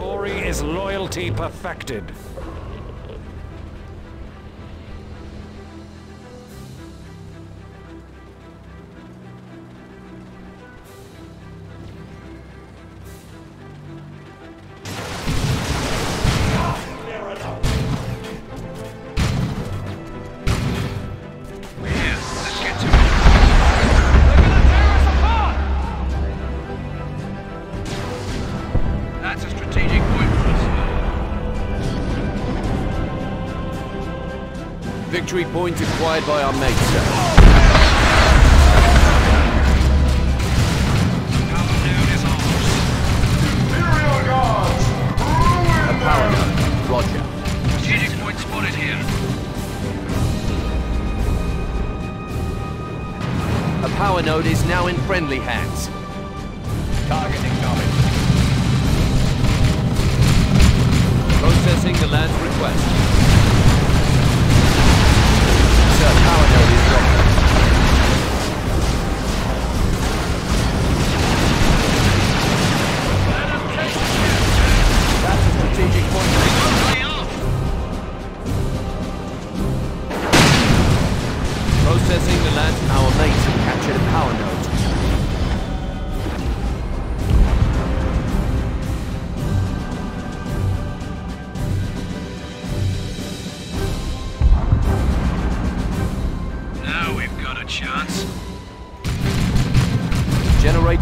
Glory is loyalty perfected. Victory point acquired by our mates, sir. A power node. Roger. Strategic point spotted here. A power node is now in friendly hands. Target acknowledged. Processing the land's request.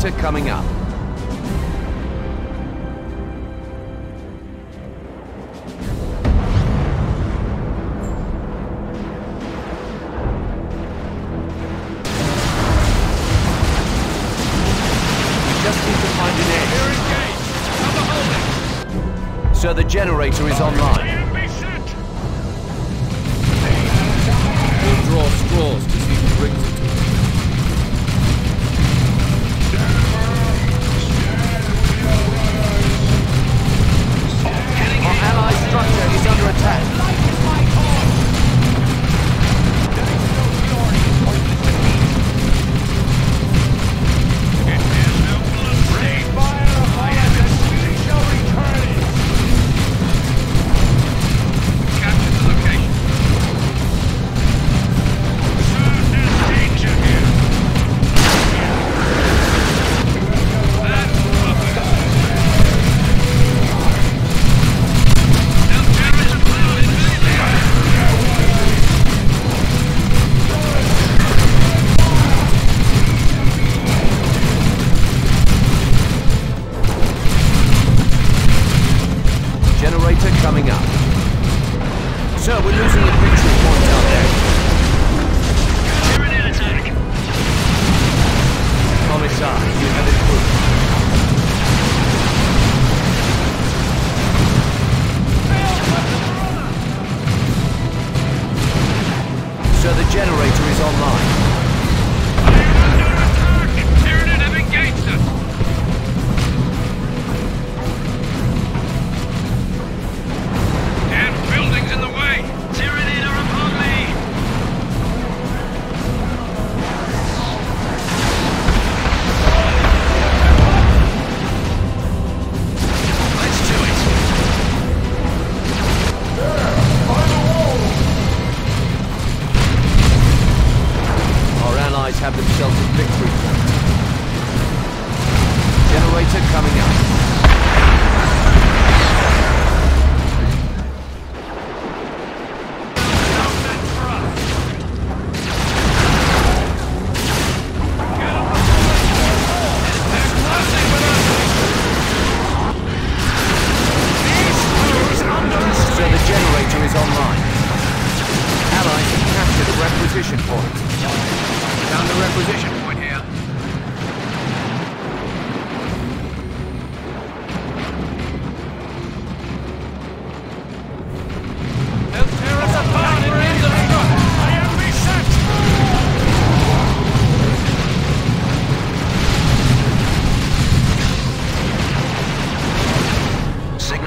Generator coming up. We just need to find an edge. Sir, the generator is online.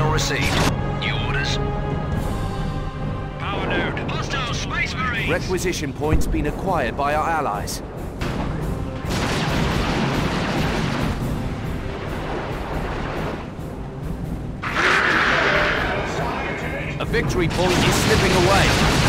Signal received. New orders. Power. Hostile Space Marines! Requisition points been acquired by our allies. A victory point is slipping away.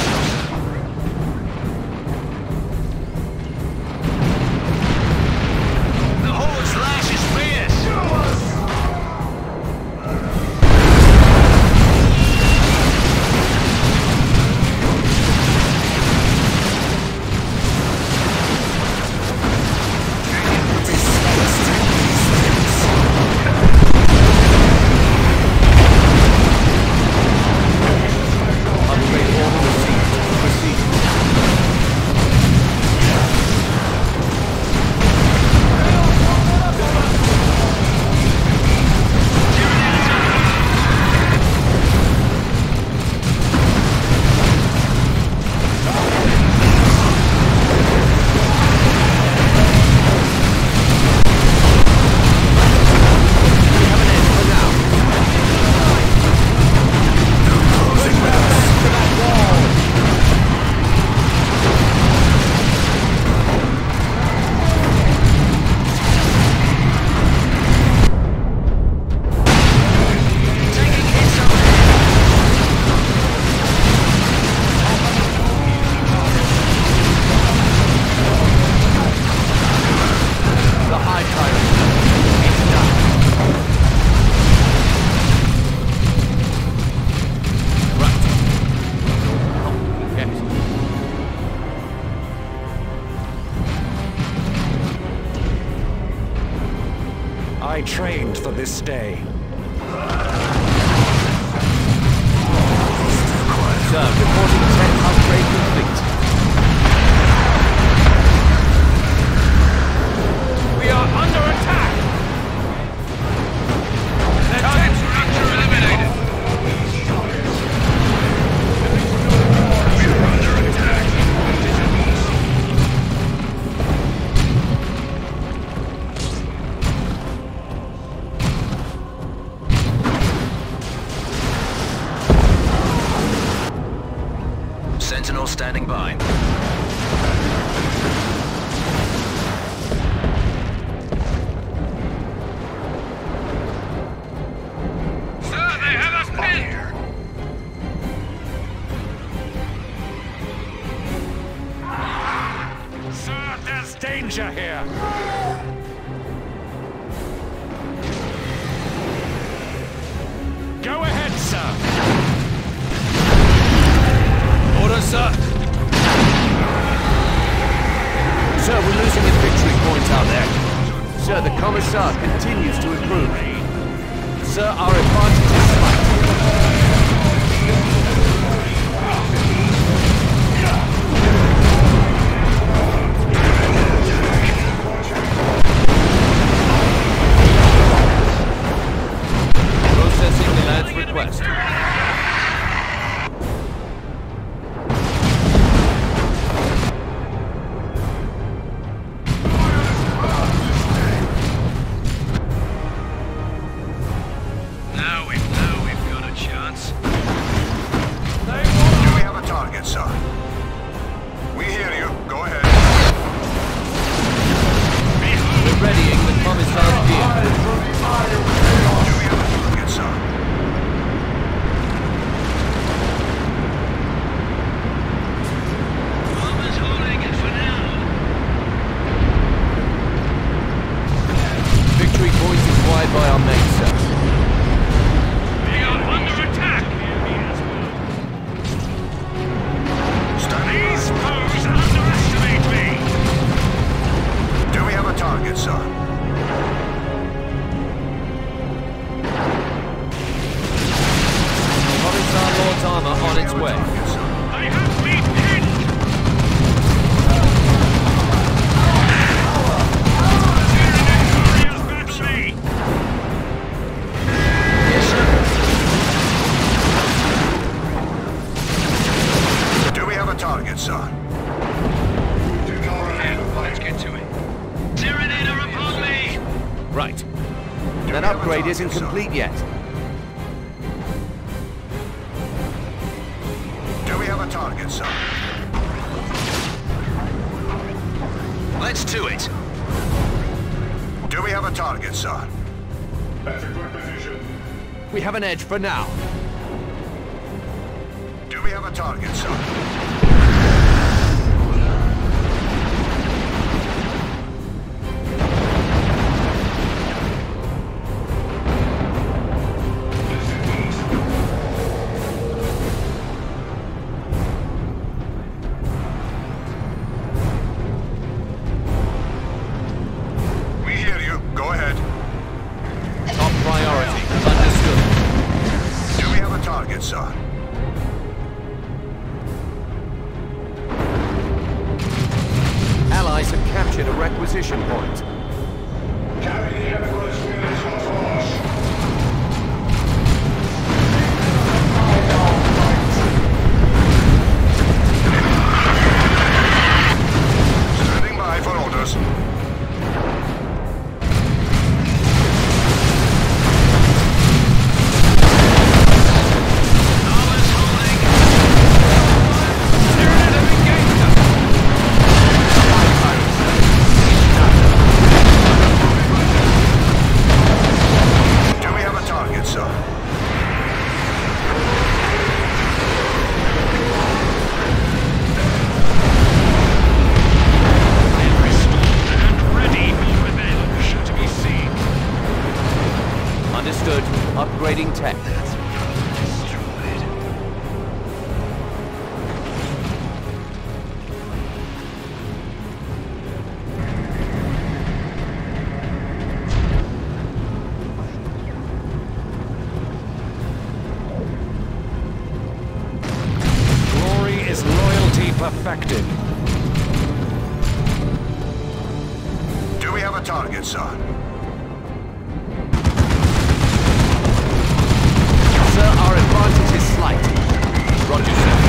this day. are advancing. That upgrade isn't complete yet. Do we have a target, sir? Let's do it! Do we have a target, sir? That's a good position. We have an edge for now. Do we have a target, sir? Is loyalty perfected. Do we have a target, sir? Sir, our advantage is slight. Roger, sir.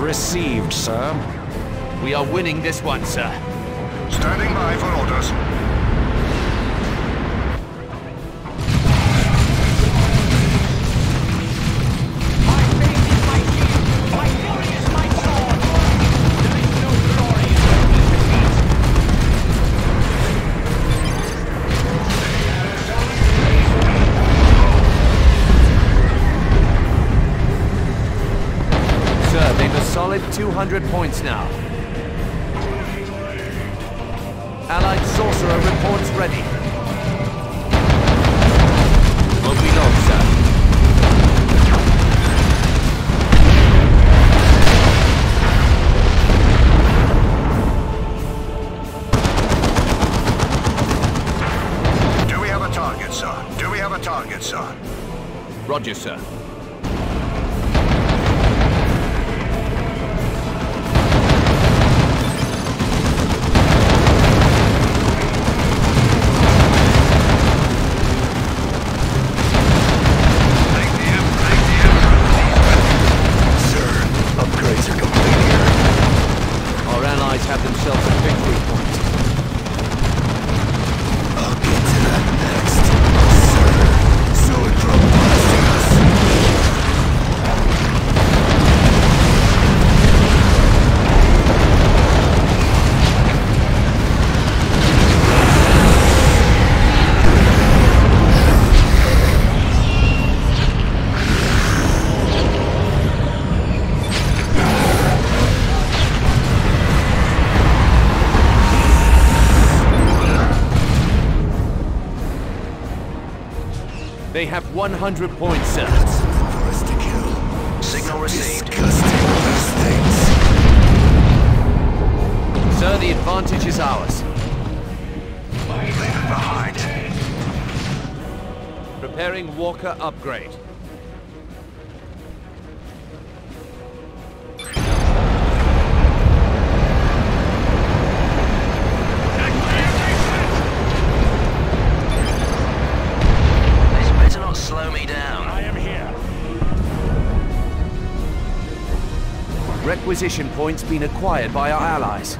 Received, sir. We are winning this one, sir. Standing by for orders. Solid 200 points now. Allied sorcerer reports ready. Won't sir. Do we have a target, sir? Do we have a target, sir? Roger, sir. 100 points, sir. For us to kill. Signal received. Disgusting. Sir, the advantage is ours. Leave it behind. Preparing Walker upgrade. Requisition points been acquired by our allies.